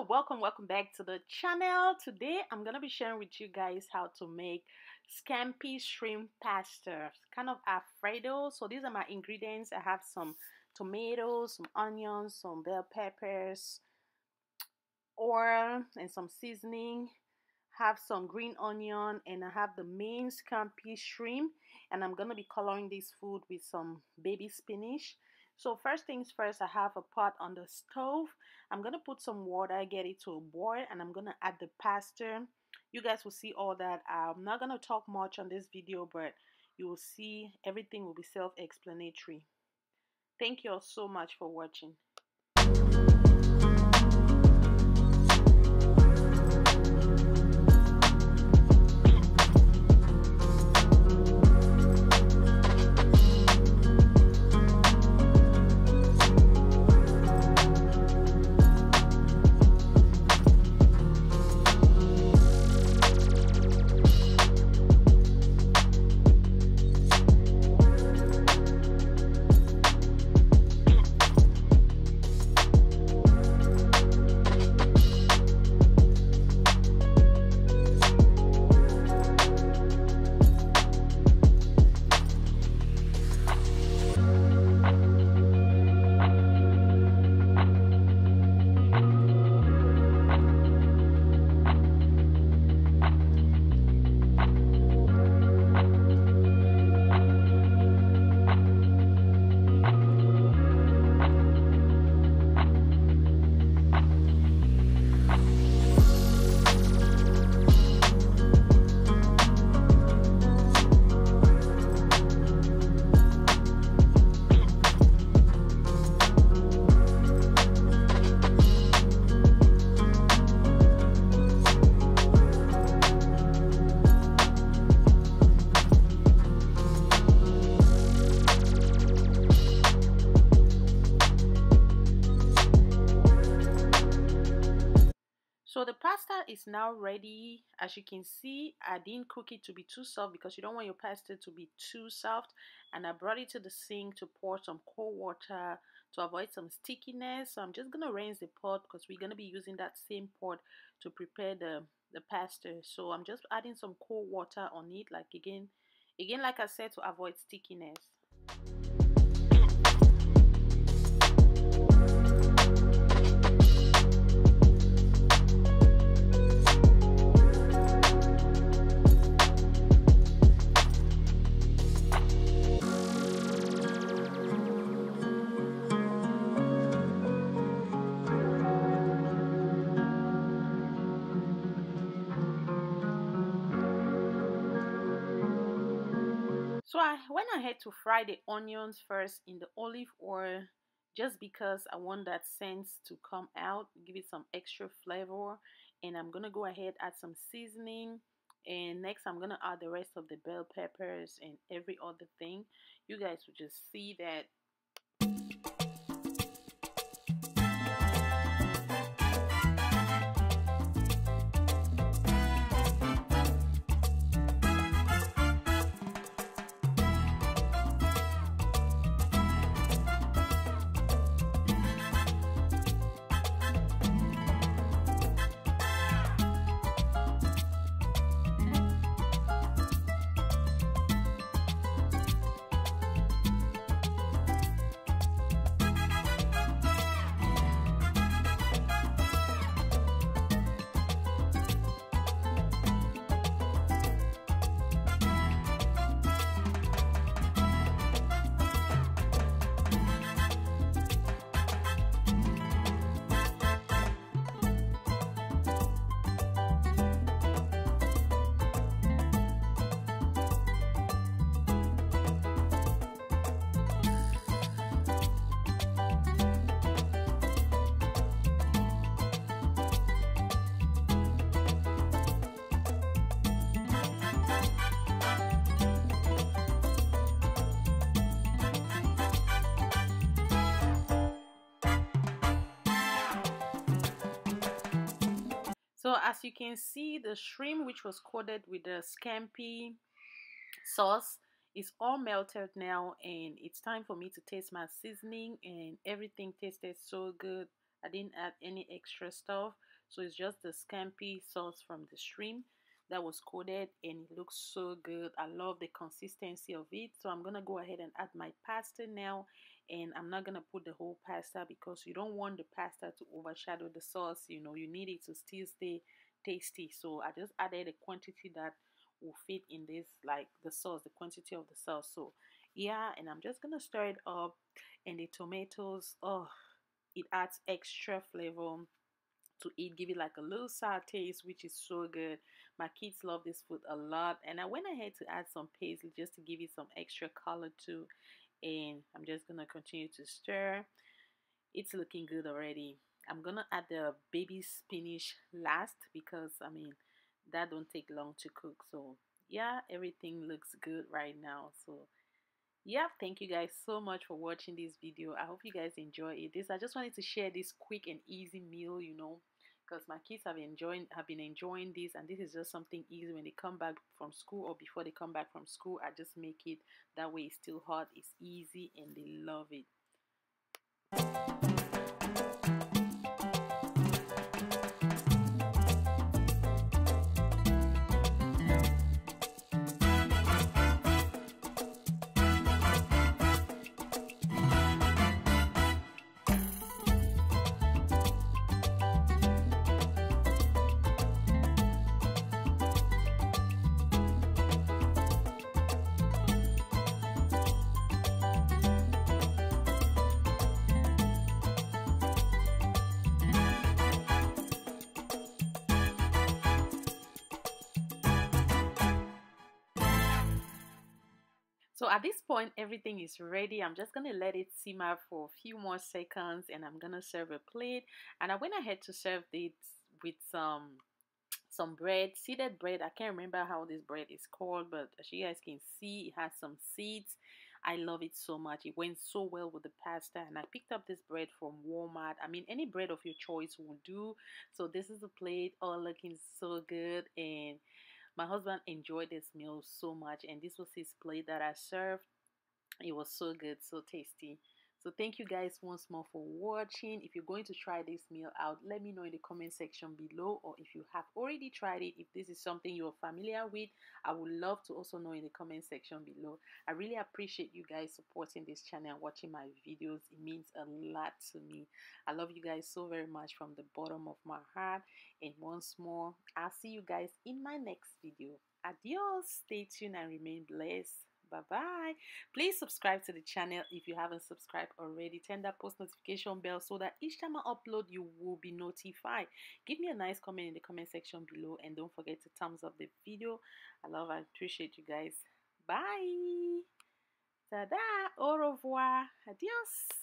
hello welcome welcome back to the channel. Today i'm gonna be sharing with you guys how to make scampi shrimp pasta kind of alfredo. So these are my ingredients. I have some tomatoes some onions some bell peppers oil and some seasoning. Have some green onion and I have the main scampi shrimp. And I'm gonna be coloring this food with some baby spinach so first things first, I have a pot on the stove. I'm going to put some water, get it to a boil, and I'm going to add the pasta. You guys will see all that. I'm not going to talk much on this video, but you will see everything will be self-explanatory. Thank you all so much for watching. Is now ready. As you can see, I didn't cook it to be too soft because you don't want your pasta to be too soft. And I brought it to the sink to pour some cold water to avoid some stickiness. So I'm just to rinse the pot because we're to be using that same pot to prepare the, the pasta. So I'm just adding some cold water on it. Like again, again, like I said, to avoid stickiness. So I went ahead to fry the onions first in the olive oil just because I want that scent to come out, give it some extra flavor. And I'm going to go ahead add some seasoning. And next I'm going to add the rest of the bell peppers and every other thing. You guys will just see that So as you can see, the shrimp which was coated with the scampi sauce is all melted now and it's time for me to taste my seasoning and everything tasted so good. I didn't add any extra stuff. so it's just the scampi sauce from the shrimp that was coated and it looks so good i love the consistency of it so i'm gonna go ahead and add my pasta now and i'm not gonna put the whole pasta because you don't want the pasta to overshadow the sauce you know you need it to still stay tasty. So i just added a quantity that will fit in this like the sauce the quantity of the sauce. So yeah and i'm just gonna stir it up and the tomatoes oh it adds extra flavor to eat give it like a little sour taste which is so good. My kids love this food a lot and i went ahead to add some paisley just to give it some extra color too and i'm just gonna continue to stir. It's looking good already. I'm gonna add the baby spinach last because i mean that don't take long to cook. So yeah everything looks good right now. So yeah thank you guys so much for watching this video. I hope you guys enjoy it. This i just wanted to share this quick and easy meal you know because my kids have enjoying have been enjoying this and this is just something easy. When they come back from school or before they come back from school i just make it that way. It's still hot it's easy and they love it So at this point, everything is ready. I'm just to let it simmer for a few more seconds and I'm to serve a plate. And I went ahead to serve it with some some bread, seeded bread. I can't remember how this bread is called, but as you guys can see, it has some seeds. I love it so much. It went so well with the pasta and I picked up this bread from Walmart. I mean, any bread of your choice will do. So this is a plate all looking so good and my husband enjoyed this meal so much, and this was his plate that I served. It was so good, so tasty. So thank you guys once more for watching. If you're going to try this meal out, let me know in the comment section below or if you have already tried it, if this is something you're familiar with, I would love to also know in the comment section below. I really appreciate you guys supporting this channel and watching my videos. It means a lot to me. I love you guys so very much from the bottom of my heart. And once more, I'll see you guys in my next video. Adios. Stay tuned and remain blessed. Bye bye. Please subscribe to the channel if you haven't subscribed already. Turn that post notification bell so that each time I upload, you will be notified. Give me a nice comment in the comment section below and don't forget to thumbs up the video. I love and appreciate you guys. Bye. Tada. Au revoir. Adios.